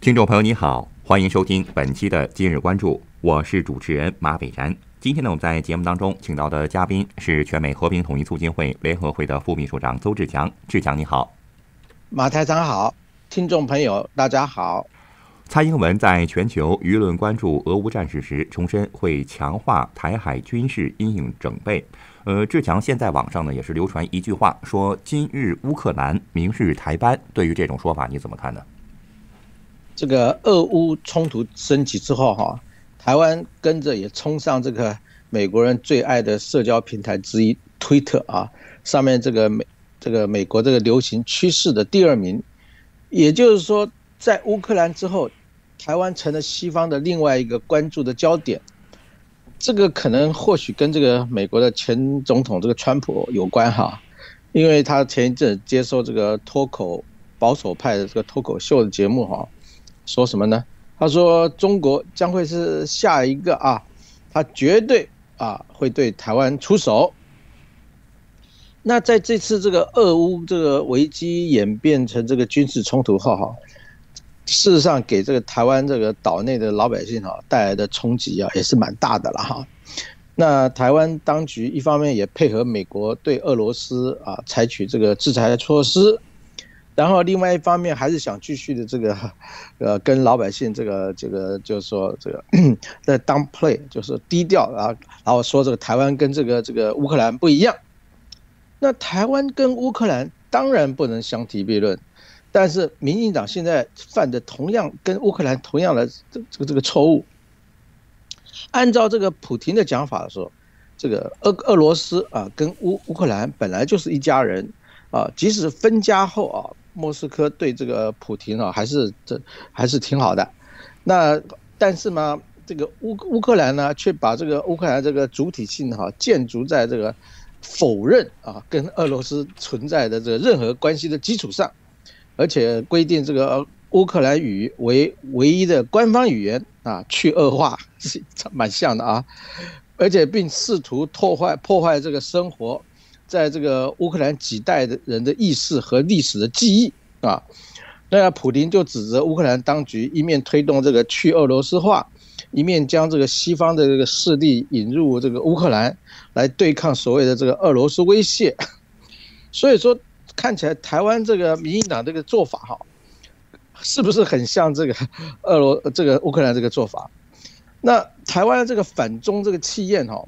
听众朋友你好，欢迎收听本期的今日关注，我是主持人马斐然。今天呢，我们在节目当中请到的嘉宾是全美和平统一促进会联合会的副秘书长邹志强。志强你好，马台长好，听众朋友大家好。蔡英文在全球舆论关注俄乌战事时，重申会强化台海军事阴影整备。呃，志强现在网上呢也是流传一句话，说今日乌克兰，明日台班。对于这种说法，你怎么看呢？这个俄乌冲突升级之后，哈，台湾跟着也冲上这个美国人最爱的社交平台之一推特啊，上面这个美这个美国这个流行趋势的第二名，也就是说，在乌克兰之后，台湾成了西方的另外一个关注的焦点。这个可能或许跟这个美国的前总统这个川普有关哈，因为他前一阵接受这个脱口保守派的这个脱口秀的节目哈。说什么呢？他说中国将会是下一个啊，他绝对啊会对台湾出手。那在这次这个俄乌这个危机演变成这个军事冲突后哈，事实上给这个台湾这个岛内的老百姓哈带来的冲击啊也是蛮大的了哈。那台湾当局一方面也配合美国对俄罗斯啊采取这个制裁措施。然后另外一方面还是想继续的这个，呃，跟老百姓这个这个就是说这个 在当 play 就是低调啊，然后说这个台湾跟这个这个乌克兰不一样。那台湾跟乌克兰当然不能相提并论，但是民进党现在犯的同样跟乌克兰同样的这这个这个错误。按照这个普京的讲法说，这个俄俄罗斯啊跟乌乌克兰本来就是一家人啊，即使分家后啊。莫斯科对这个普京啊，还是这还是挺好的。那但是嘛，这个乌乌克兰呢，却把这个乌克兰这个主体性哈建筑在这个否认啊跟俄罗斯存在的这个任何关系的基础上，而且规定这个乌克兰语为唯一的官方语言啊，去恶化是 蛮像的啊，而且并试图破坏破坏这个生活。在这个乌克兰几代的人的意识和历史的记忆啊，那普京就指责乌克兰当局一面推动这个去俄罗斯化，一面将这个西方的这个势力引入这个乌克兰来对抗所谓的这个俄罗斯威胁。所以说，看起来台湾这个民进党这个做法哈，是不是很像这个俄罗这个乌克兰这个做法？那台湾这个反中这个气焰哈？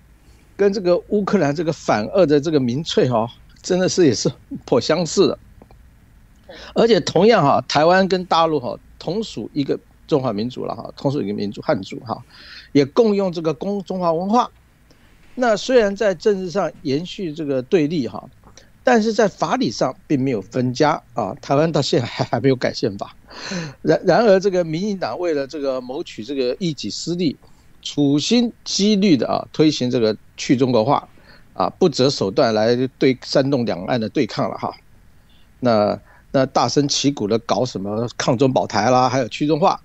跟这个乌克兰这个反俄的这个民粹哈，真的是也是颇相似的，而且同样哈，台湾跟大陆哈同属一个中华民族了哈，同属一个民族汉族哈，也共用这个中中华文化。那虽然在政治上延续这个对立哈，但是在法理上并没有分家啊。台湾到现在还还没有改宪法，然然而这个民进党为了这个谋取这个一己私利。处心积虑的啊，推行这个去中国化，啊，不择手段来对煽动两岸的对抗了哈。那那大声旗鼓的搞什么抗中保台啦，还有去中化。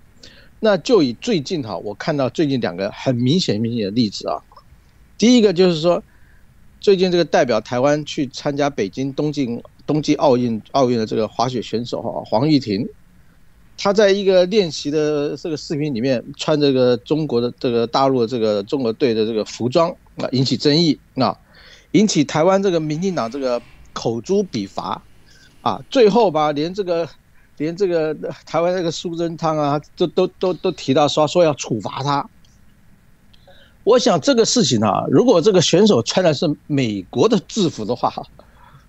那就以最近哈，我看到最近两个很明显明显的例子啊。第一个就是说，最近这个代表台湾去参加北京冬季冬季奥运奥运的这个滑雪选手哈，黄玉婷。他在一个练习的这个视频里面穿这个中国的这个大陆的这个中国队的这个服装啊，引起争议啊，引起台湾这个民进党这个口诛笔伐啊，最后吧，连这个连这个台湾那个苏贞昌啊，都都都都提到说说要处罚他。我想这个事情啊，如果这个选手穿的是美国的制服的话，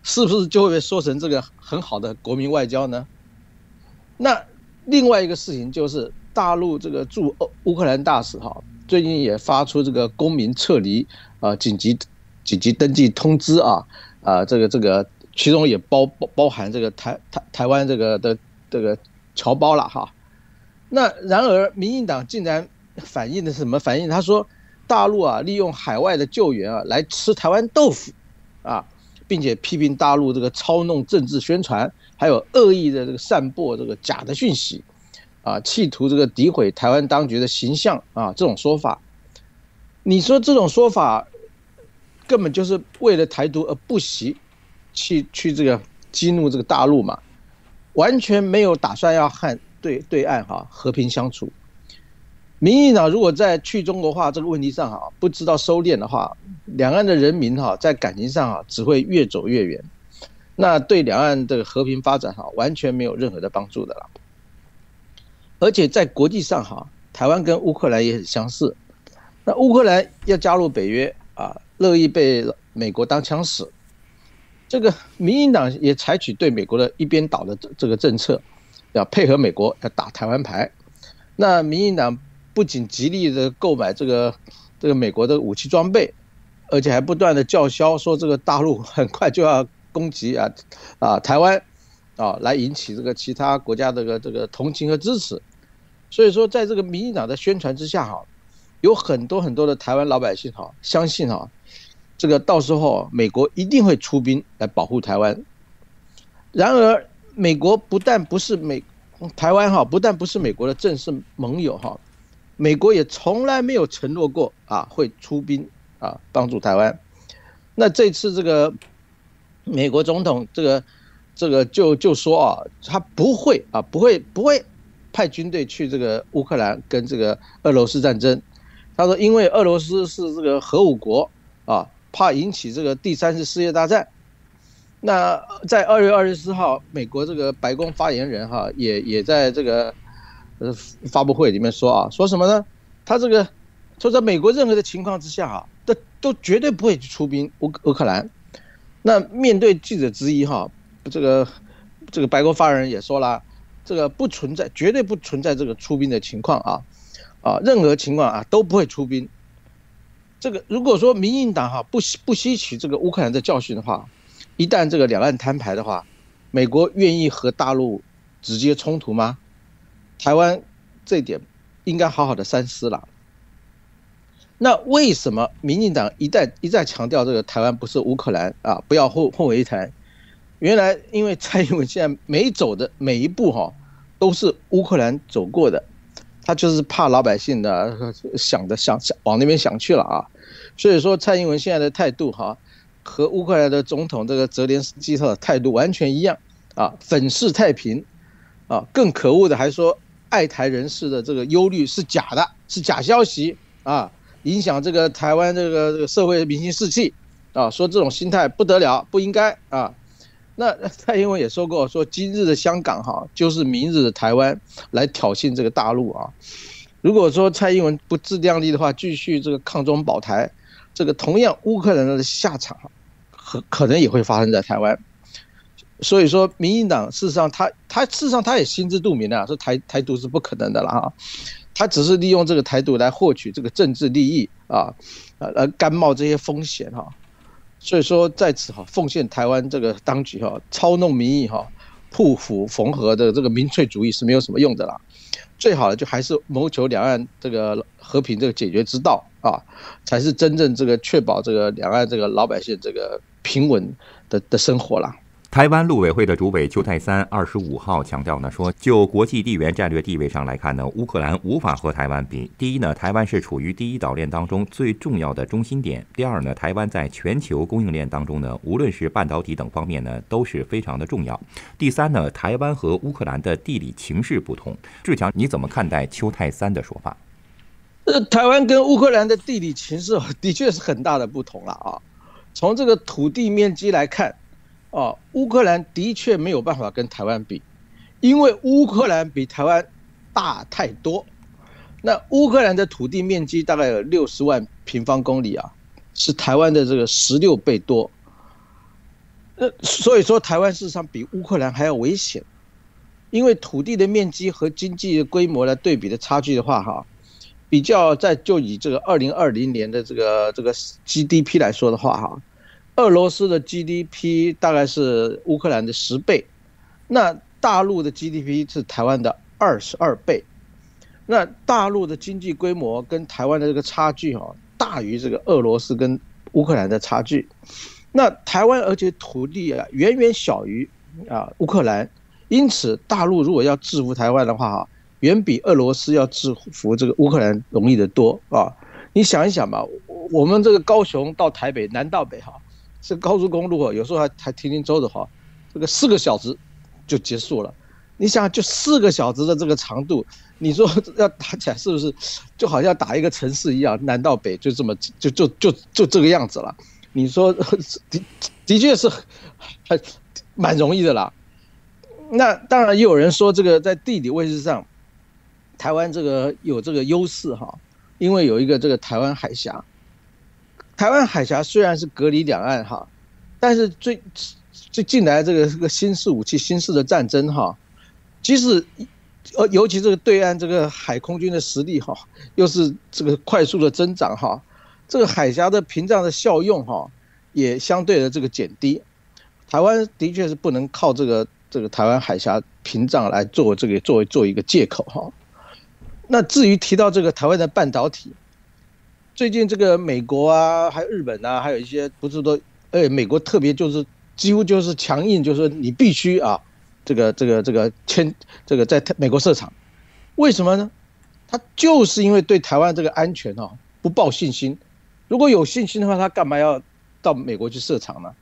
是不是就会被说成这个很好的国民外交呢？那。另外一个事情就是，大陆这个驻欧乌克兰大使哈，最近也发出这个公民撤离啊紧急紧急登记通知啊啊，这个这个其中也包包包含这个台台台湾这个的这个侨胞了哈。那然而，民进党竟然反映的是什么？反应他说，大陆啊利用海外的救援啊来吃台湾豆腐啊，并且批评大陆这个操弄政治宣传。还有恶意的这个散播这个假的讯息，啊，企图这个诋毁台湾当局的形象啊，这种说法，你说这种说法根本就是为了台独而不惜去去这个激怒这个大陆嘛，完全没有打算要和对对岸哈和平相处。民进党如果在去中国化这个问题上哈不知道收敛的话，两岸的人民哈在感情上啊只会越走越远，那对两岸的和平发展哈完全没有任何的帮助的了。而且在国际上哈，台湾跟乌克兰也很相似，那乌克兰要加入北约啊，乐意被美国当枪使，这个民进党也采取对美国的一边倒的这个政策，要配合美国要打台湾牌，那民进党。不仅极力的购买这个这个美国的武器装备，而且还不断的叫嚣说这个大陆很快就要攻击啊啊台湾啊，来引起这个其他国家这个这个同情和支持。所以说，在这个民进党的宣传之下哈，有很多很多的台湾老百姓哈相信哈，这个到时候美国一定会出兵来保护台湾。然而，美国不但不是美台湾哈，不但不是美国的正式盟友哈。美国也从来没有承诺过啊会出兵啊帮助台湾，那这次这个美国总统这个这个就就说啊他不会啊不会不会派军队去这个乌克兰跟这个俄罗斯战争，他说因为俄罗斯是这个核武国啊怕引起这个第三次世界大战，那在二月二十四号美国这个白宫发言人哈也也在这个。呃，发布会里面说啊，说什么呢？他这个说在美国任何的情况之下啊，都都绝对不会去出兵乌乌克兰。那面对记者质疑哈，这个这个白宫发言人也说了，这个不存在，绝对不存在这个出兵的情况啊啊，任何情况啊都不会出兵。这个如果说民进党哈不不吸取这个乌克兰的教训的话，一旦这个两岸摊牌的话，美国愿意和大陆直接冲突吗？台湾这点应该好好的三思了。那为什么民进党一再一再强调这个台湾不是乌克兰啊？不要混混为一谈。原来因为蔡英文现在每走的每一步哈，都是乌克兰走过的，他就是怕老百姓的想的想想往那边想去了啊。所以说蔡英文现在的态度哈，和乌克兰的总统这个泽连斯基的态度完全一样啊，粉饰太平啊。更可恶的还说。爱台人士的这个忧虑是假的，是假消息啊！影响这个台湾这个这个社会民心士气啊！说这种心态不得了，不应该啊！那 蔡英文也说过，说今日的香港哈，就是明日的台湾，来挑衅这个大陆啊！如果说蔡英文不自量力的话，继续这个抗中保台，这个同样乌克兰的下场，可可能也会发生在台湾。所以说，民进党事实上，他他事实上他也心知肚明的，说台台独是不可能的了哈，他只是利用这个台独来获取这个政治利益啊，呃呃，甘冒这些风险哈。所以说，在此哈，奉献台湾这个当局哈，操弄民意哈，破釜缝合的这个民粹主义是没有什么用的啦。最好的就还是谋求两岸这个和平这个解决之道啊，才是真正这个确保这个两岸这个老百姓这个平稳的的生活啦。台湾陆委会的主委邱泰三二十五号强调呢，说就国际地缘战略地位上来看呢，乌克兰无法和台湾比。第一呢，台湾是处于第一岛链当中最重要的中心点；第二呢，台湾在全球供应链当中呢，无论是半导体等方面呢，都是非常的重要；第三呢，台湾和乌克兰的地理情势不同。志强，你怎么看待邱泰三的说法？呃，台湾跟乌克兰的地理情势 的确是很大的不同了啊。从这个土地面积来看。哦，乌克兰的确没有办法跟台湾比，因为乌克兰比台湾大太多。那乌克兰的土地面积大概有六十万平方公里啊，是台湾的这个十六倍多。那所以说，台湾事实上比乌克兰还要危险，因为土地的面积和经济规模来对比的差距的话，哈，比较在就以这个二零二零年的这个这个 GDP 来说的话，哈。俄罗斯的 GDP 大概是乌克兰的十倍，那大陆的 GDP 是台湾的二十二倍，那大陆的经济规模跟台湾的这个差距哈，大于这个俄罗斯跟乌克兰的差距。那台湾而且土地啊远远小于啊乌克兰，因此大陆如果要制服台湾的话哈，远比俄罗斯要制服这个乌克兰容易得多啊！你想一想吧，我们这个高雄到台北南到北哈。这高速公路啊，有时候还还停停州的话，这个四个小时就结束了。你想，就四个小时的这个长度，你说 要打起来是不是就好像打一个城市一样？南到北就这么就就就就这个样子了？你说 的的确是很蛮容易的啦。那当然也有人说，这个在地理位置上，台湾这个有这个优势哈，因为有一个这个台湾海峡。台湾海峡虽然是隔离两岸哈，但是最最近来这个这个新式武器、新式的战争哈。即使，呃，尤其这个对岸这个海空军的实力哈，又是这个快速的增长哈，这个海峡的屏障的效用哈，也相对的这个减低。台湾的确是不能靠这个这个台湾海峡屏障来做这个作为做一个借口哈。那至于提到这个台湾的半导体，最近这个美国啊，还有日本啊，还有一些不是都，哎，美国特别就是几乎就是强硬，就是你必须啊。这个这个这个签这个在美国设厂，为什么呢？他就是因为对台湾这个安全哦不抱信心。如果有信心的话，他干嘛要到美国去设厂呢？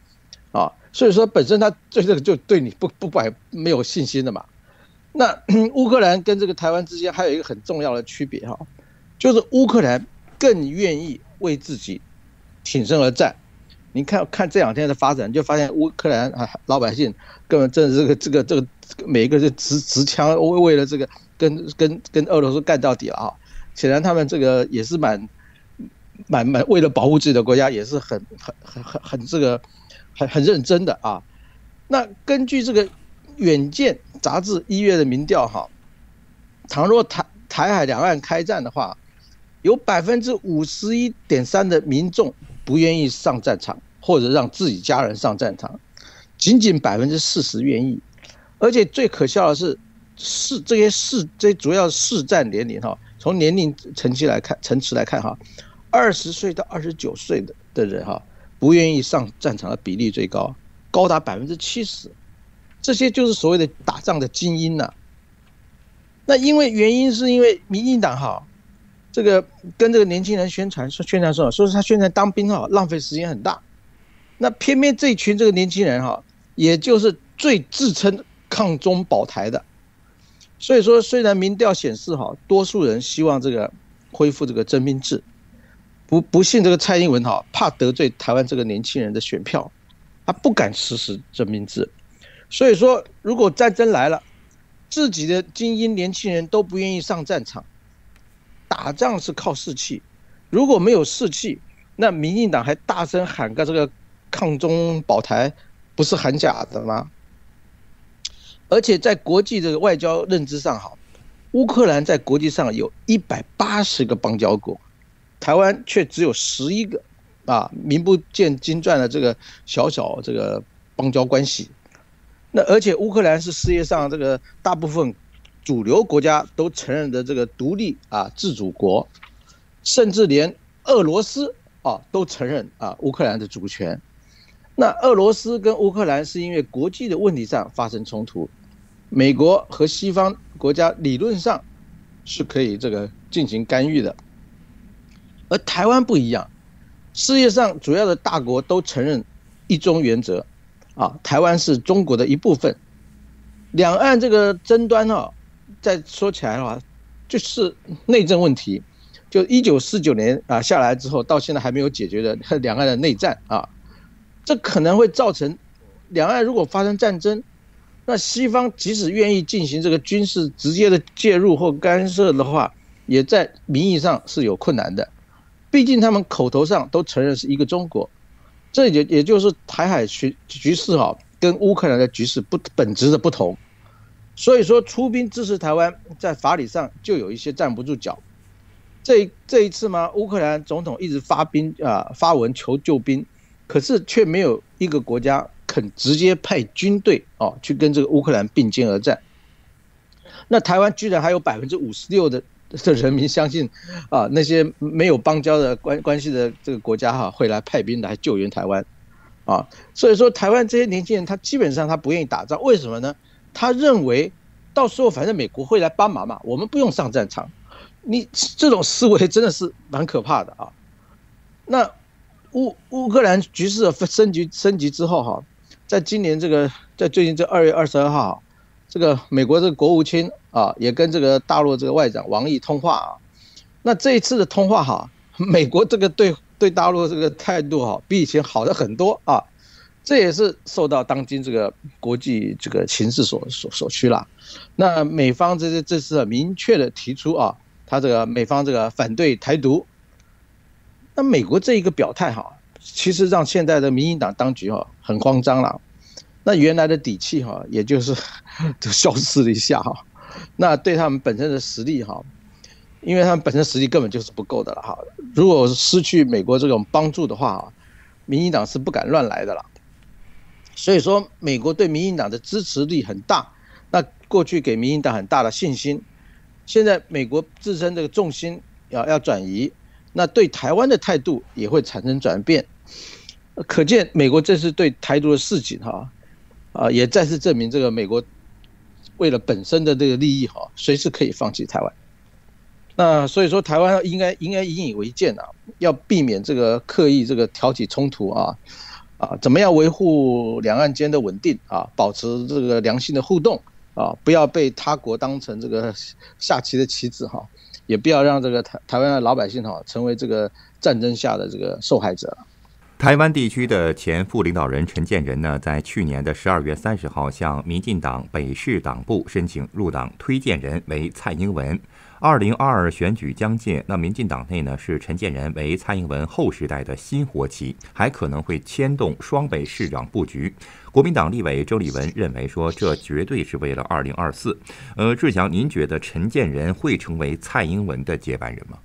啊，所以说本身他对这个就对你不不摆没有信心的嘛。那 乌克兰跟这个台湾之间还有一个很重要的区别哈，就是乌克兰更愿意为自己挺身而战。你看看这两天的发展，就发现乌克兰啊老百姓根本这这个这个这个每一个是持持枪为为了这个跟跟跟俄罗斯干到底了啊！显然他们这个也是蛮蛮蛮为了保护自己的国家，也是很很很很很这个很很认真的啊。那根据这个《远见》杂志一月的民调哈，倘若台台海两岸开战的话，有百分之五十一点三的民众。不愿意上战场，或者让自己家人上战场，仅仅百分之四十愿意，而且最可笑的是，是这些市这主要市战年龄哈，从年龄层级来看，层次来看哈，二十岁到二十九岁的的人哈，不愿意上战场的比例最高，高达百分之七十，这些就是所谓的打仗的精英呐。那因为原因是因为民进党哈。这个跟这个年轻人宣传说宣传说，说是他宣传当兵哈，浪费时间很大。那偏偏这群这个年轻人哈，也就是最自称抗中保台的。所以说，虽然民调显示哈，多数人希望这个恢复这个征兵制，不不信这个蔡英文哈，怕得罪台湾这个年轻人的选票，他不敢实施征兵制。所以说，如果战争来了，自己的精英年轻人都不愿意上战场。打仗是靠士气，如果没有士气，那民进党还大声喊个这个抗中保台，不是喊假的吗？而且在国际这个外交认知上，哈，乌克兰在国际上有一百八十个邦交国，台湾却只有十一个，啊，名不见经传的这个小小这个邦交关系。那而且乌克兰是世界上这个大部分。主流国家都承认的这个独立啊自主国，甚至连俄罗斯啊都承认啊乌克兰的主权。那俄罗斯跟乌克兰是因为国际的问题上发生冲突，美国和西方国家理论上是可以这个进行干预的，而台湾不一样，世界上主要的大国都承认一中原则，啊，台湾是中国的一部分，两岸这个争端啊。再说起来的话，就是内政问题，就一九四九年啊下来之后，到现在还没有解决的两岸的内战啊，这可能会造成两岸如果发生战争，那西方即使愿意进行这个军事直接的介入或干涉的话，也在名义上是有困难的，毕竟他们口头上都承认是一个中国，这也也就是台海局局势哈，跟乌克兰的局势不本质的不同。所以说，出兵支持台湾，在法理上就有一些站不住脚。这这一次嘛，乌克兰总统一直发兵啊，发文求救兵，可是却没有一个国家肯直接派军队哦去跟这个乌克兰并肩而战。那台湾居然还有百分之五十六的的人民相信啊，那些没有邦交的关关系的这个国家哈会来派兵来救援台湾啊。所以说，台湾这些年轻人他基本上他不愿意打仗，为什么呢？他认为，到时候反正美国会来帮忙嘛，我们不用上战场。你这种思维真的是蛮可怕的啊。那乌乌克兰局势升级升级之后哈，在今年这个在最近这二月二十二号，这个美国这个国务卿啊，也跟这个大陆这个外长王毅通话啊。那这一次的通话哈，美国这个对对大陆这个态度哈，比以前好的很多啊。这也是受到当今这个国际这个形势所所所趋了。那美方这这这是明确的提出啊，他这个美方这个反对台独。那美国这一个表态哈，其实让现在的民进党当局哈很慌张了。那原来的底气哈，也就是 就消失了一下哈。那对他们本身的实力哈，因为他们本身实力根本就是不够的了哈。如果失去美国这种帮助的话啊，民进党是不敢乱来的了。所以说，美国对民进党的支持力很大，那过去给民进党很大的信心，现在美国自身这个重心要要转移，那对台湾的态度也会产生转变，可见美国这是对台独的示警哈，啊，也再次证明这个美国为了本身的这个利益哈，随时可以放弃台湾。那所以说，台湾应该应该引以为戒啊，要避免这个刻意这个挑起冲突啊。啊，怎么样维护两岸间的稳定啊？保持这个良性的互动啊，不要被他国当成这个下棋的棋子哈，也不要让这个台台湾的老百姓哈成为这个战争下的这个受害者。台湾地区的前副领导人陈建仁呢，在去年的十二月三十号向民进党北市党部申请入党推荐人为蔡英文。二零二二选举将近，那民进党内呢是陈建仁为蔡英文后时代的新活棋，还可能会牵动双北市长布局。国民党立委周立文认为说，这绝对是为了二零二四。呃，志强，您觉得陈建仁会成为蔡英文的接班人吗？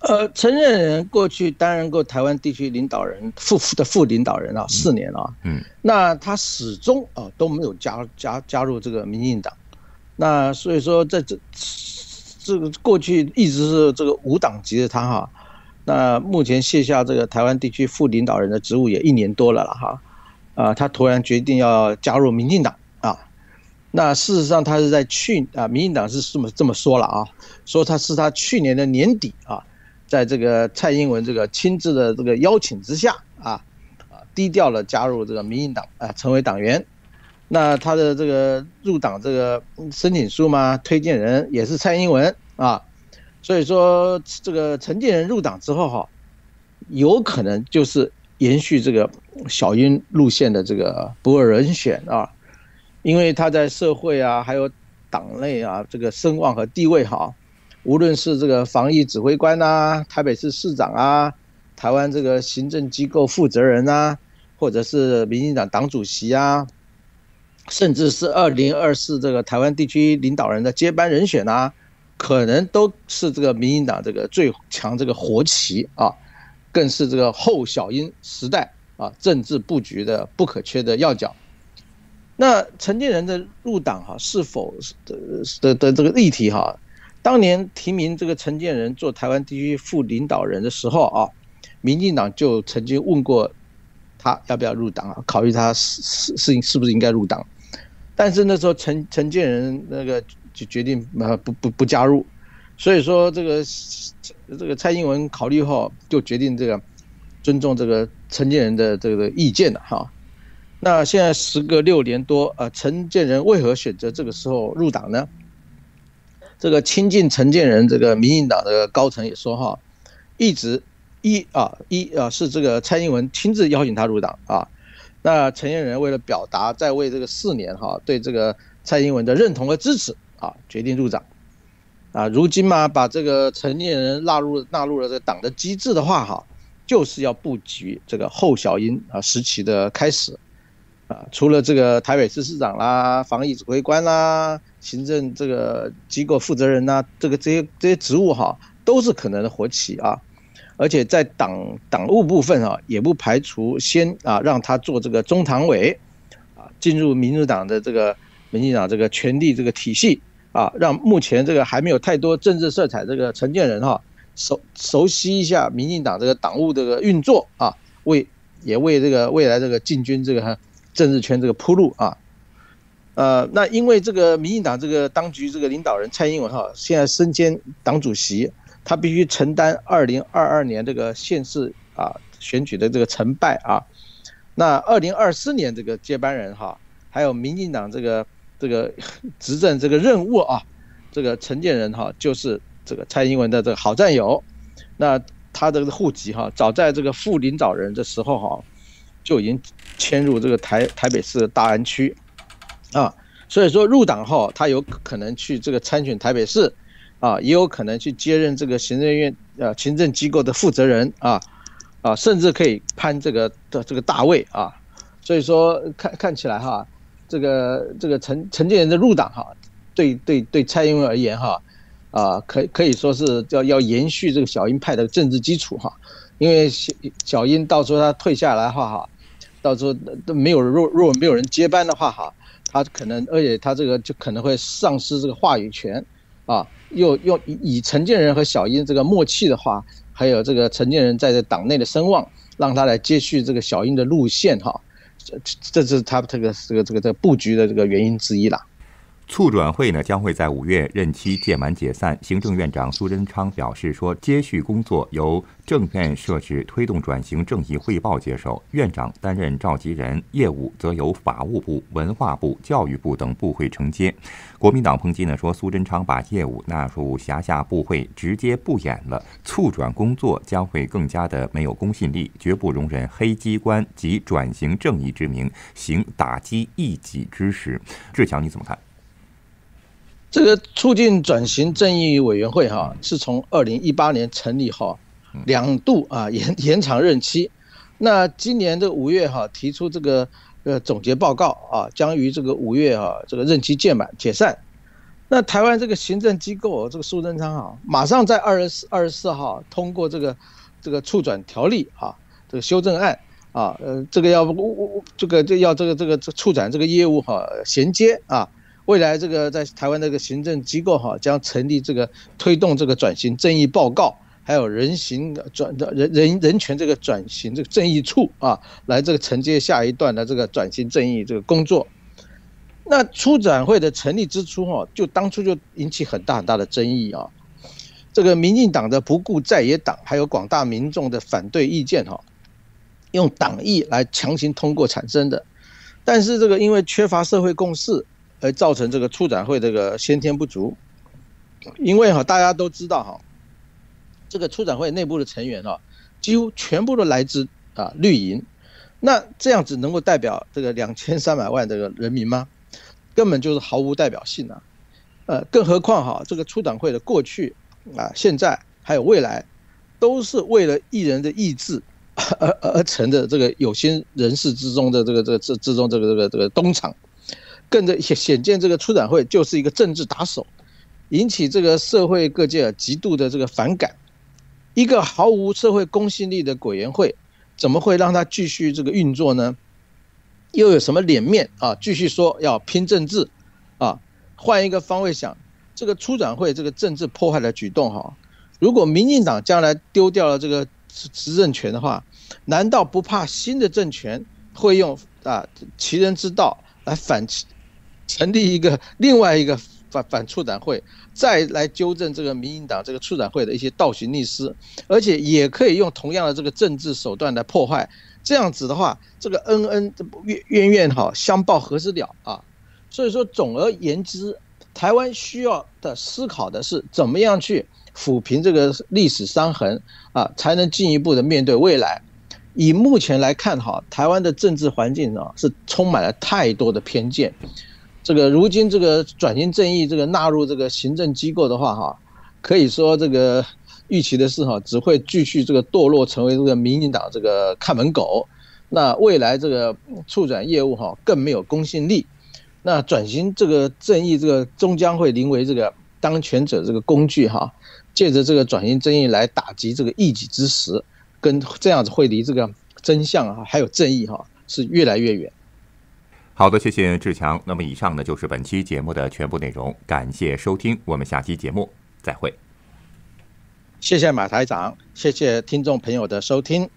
呃，陈建仁过去担任过台湾地区领导人副副的副领导人啊，四年啊，嗯，那他始终啊都没有加加加入这个民进党，那所以说在这。这个过去一直是这个无党籍的他哈，那目前卸下这个台湾地区副领导人的职务也一年多了了哈，啊，他突然决定要加入民进党啊，那事实上他是在去啊，民进党是这么这么说了啊，说他是他去年的年底啊，在这个蔡英文这个亲自的这个邀请之下啊，啊，低调的加入这个民进党啊，成为党员。那他的这个入党这个申请书嘛，推荐人也是蔡英文啊，所以说这个陈建仁入党之后哈，有可能就是延续这个小英路线的这个不二人选啊，因为他在社会啊，还有党内啊这个声望和地位哈，无论是这个防疫指挥官呐，台北市市长啊，台湾这个行政机构负责人呐，或者是民进党党主席啊。甚至是二零二四这个台湾地区领导人的接班人选啊，可能都是这个民进党这个最强这个活棋啊，更是这个后小英时代啊政治布局的不可缺的要角。那陈建仁的入党哈，是否的的的这个议题哈？当年提名这个陈建仁做台湾地区副领导人的时候啊，民进党就曾经问过他要不要入党啊，考虑他是是是是不是应该入党。但是那时候陈陈建仁那个就决定呃不不不加入，所以说这个这个蔡英文考虑后就决定这个尊重这个陈建仁的这个意见了哈。那现在时隔六年多啊，陈建仁为何选择这个时候入党呢？这个亲近陈建仁这个民进党的高层也说哈，一直一啊一啊是这个蔡英文亲自邀请他入党啊。那陈建仁为了表达在位这个四年哈对这个蔡英文的认同和支持啊，决定入党啊。如今嘛，把这个陈建仁纳入纳入了这个党的机制的话哈，就是要布局这个后小英啊时期的开始啊。除了这个台北市市长啦、防疫指挥官啦、行政这个机构负责人呐，这个这些这些职务哈，都是可能的活起啊。而且在党党务部分啊，也不排除先啊让他做这个中常委，啊进入民主党的这个民进党这个权力这个体系啊，让目前这个还没有太多政治色彩这个陈建仁哈熟熟悉一下民进党这个党务这个运作啊，为也为这个未来这个进军这个政治圈这个铺路啊，呃，那因为这个民进党这个当局这个领导人蔡英文哈现在身兼党主席。他必须承担二零二二年这个县市啊选举的这个成败啊，那二零二四年这个接班人哈，还有民进党这个这个执政这个任务啊，这个陈建人哈就是这个蔡英文的这个好战友，那他的户籍哈早在这个副领导人的时候哈就已经迁入这个台台北市大安区。啊，所以说入党后他有可能去这个参选台北市啊，也有可能去接任这个行政院呃行政机构的负责人啊啊，甚至可以攀这个的这个大位啊，所以说看看起来哈。这个这个陈陈建仁的入党哈，对对对蔡英文而言哈，啊可可以说是要要延续这个小英派的政治基础哈，因为小小英到时候他退下来的话哈，到时候都没有若若没有人接班的话哈，他可能而且他这个就可能会丧失这个话语权啊，又又以陈建仁和小英这个默契的话，还有这个陈建仁在这党内的声望，让他来接续这个小英的路线哈。这这是他这个这个这个这个布局的这个原因之一了。促转会呢将会在五月任期届满解散。行政院长苏贞昌表示说，接续工作由政院设置推动转型正义汇报接手，院长担任召集人，业务则由法务部、文化部、教育部等部会承接。国民党抨击呢说，苏贞昌把业务纳入辖下部会，直接不演了，促转工作将会更加的没有公信力，绝不容忍黑机关及转型正义之名行打击异己之实。志强，你怎么看？这个促进转型正义委员会哈，是从二零一八年成立哈，两度啊 延延长任期，那今年的五月哈提出这个呃总结报告啊，将于这个五月啊这个任期届满解散。那台湾这个行政机构这个苏贞昌啊，马上在二十四二十四号通过这个这个促转条例啊这个修正案啊呃这个要这个这要这个这个促转这个业务哈衔接啊。未来这个在台湾这个行政机构哈，将成立这个推动这个转型正义报告，还有人行转人人人权这个转型这个正义处啊，来这个承接下一段的这个转型正义这个工作。那初展会的成立之初哈，就当初就引起很大很大的争议啊。这个民进党的不顾在野党还有广大民众的反对意见哈，用党意来强行通过产生的。但是这个因为缺乏社会共识。而造成这个促展会这个先天不足，因为哈大家都知道哈，这个促展会内部的成员哈，几乎全部都来自啊绿营，那这样子能够代表这个两千三百万这个人民吗？根本就是毫无代表性啊！呃，更何况哈这个促展会的过去啊、现在还有未来，都是为了艺人的意志而而成的这个有心人士之中的这个这个之之中这个这个这个东厂。更的显显见，这个出展会就是一个政治打手，引起这个社会各界极度的这个反感。一个毫无社会公信力的委员会，怎么会让他继续这个运作呢？又有什么脸面啊？继续说要拼政治啊？换一个方位想，这个出展会这个政治破坏的举动哈，如果民进党将来丢掉了这个执政权的话，难道不怕新的政权会用啊其人之道来反其？成立一个另外一个反反促展会，再来纠正这个民进党这个促展会的一些倒行逆施，而且也可以用同样的这个政治手段来破坏。这样子的话，这个恩恩怨怨怨哈相报何时了啊？所以说，总而言之，台湾需要的思考的是怎么样去抚平这个历史伤痕啊，才能进一步的面对未来。以目前来看哈，台湾的政治环境啊是充满了太多的偏见。这个如今这个转型正义这个纳入这个行政机构的话哈，可以说这个预期的是哈，只会继续这个堕落成为这个民进党这个看门狗。那未来这个促转业务哈更没有公信力。那转型这个正义这个终将会临为这个当权者这个工具哈，借着这个转型正义来打击这个异己之实，跟这样子会离这个真相啊还有正义哈是越来越远。好的，谢谢志强。那么以上呢就是本期节目的全部内容，感谢收听，我们下期节目再会。谢谢马台长，谢谢听众朋友的收听。